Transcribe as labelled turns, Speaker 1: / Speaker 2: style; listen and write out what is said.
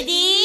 Speaker 1: ready?